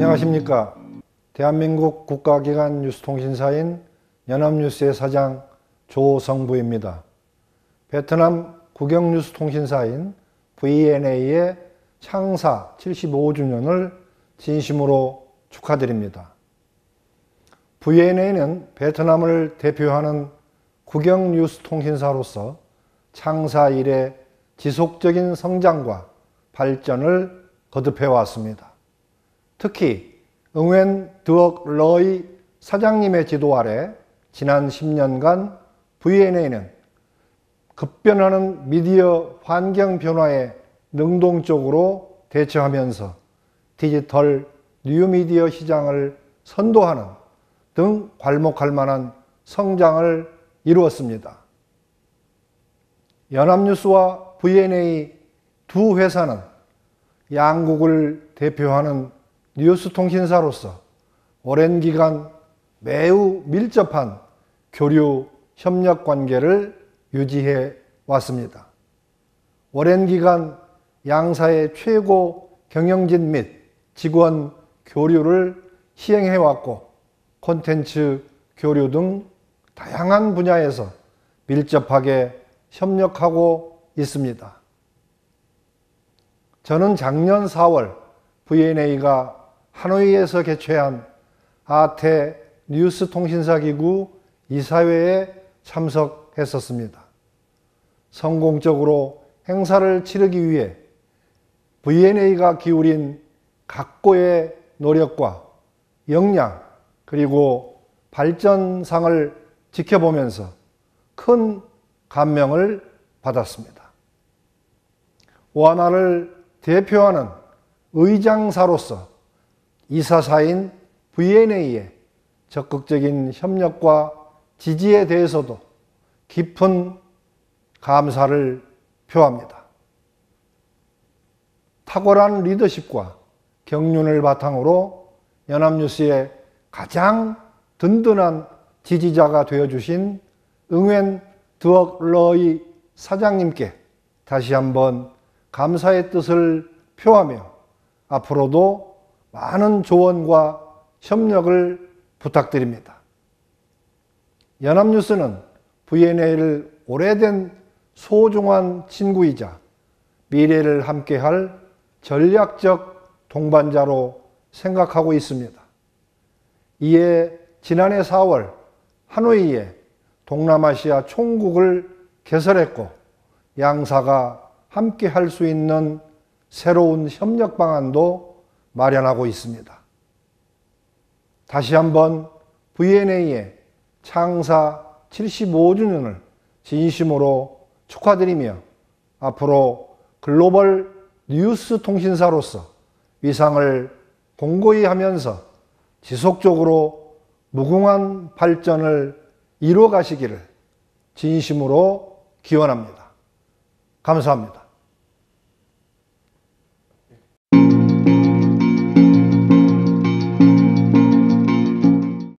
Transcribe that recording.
안녕하십니까. 대한민국 국가기관 뉴스통신사인 연합뉴스의 사장 조성부입니다. 베트남 국영뉴스통신사인 VNA의 창사 75주년을 진심으로 축하드립니다. VNA는 베트남을 대표하는 국영뉴스 통신사로서 창사 이래 지속적인 성장과 발전을 거듭해 왔습니다. 특히 응웬 드억 러이 사장님의 지도 아래 지난 10년간 VNA는 급변하는 미디어 환경 변화에 능동적으로 대처하면서 디지털 뉴미디어 시장을 선도하는 등 괄목할 만한 성장을 이루었습니다. 연합뉴스와 VNA 두 회사는 양국을 대표하는 뉴스 통신사로서 오랜 기간 매우 밀접한 교류 협력 관계를 유지해 왔습니다. 오랜 기간 양사의 최고 경영진 및 직원 교류를 시행해 왔고 콘텐츠 교류 등 다양한 분야에서 밀접하게 협력하고 있습니다. 저는 작년 4월 VNA가 하노이에서 개최한 아태 뉴스 통신사 기구 이사회에 참석했었습니다. 성공적으로 행사를 치르기 위해 VNA가 기울인 각고의 노력과 역량 그리고 발전상을 지켜보면서 큰 감명을 받았습니다. 와나를 대표하는 의장사로서 이사사인 VNA의 적극적인 협력과 지지에 대해서도 깊은 감사를 표합니다. 탁월한 리더십과 경륜을 바탕으로 연합뉴스의 가장 든든한 지지자가 되어주신 응웬 드억 러이 사장님께 다시 한번 감사의 뜻을 표하며 앞으로도 많은 조언과 협력을 부탁드립니다. 연합뉴스는 VNA를 오래된 소중한 친구이자 미래를 함께할 전략적 동반자로 생각하고 있습니다. 이에 지난해 4월 하노이에 동남아시아 총국을 개설했고 양사가 함께 할 수 있는 새로운 협력 방안도 마련하고 있습니다. 다시 한번 VNA의 창사 75주년을 진심으로 축하드리며 앞으로 글로벌 뉴스 통신사로서 위상을 공고히 하면서 지속적으로 무궁한 발전을 이루어 가시기를 진심으로 기원합니다. 감사합니다.